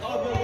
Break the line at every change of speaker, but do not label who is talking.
好，不用。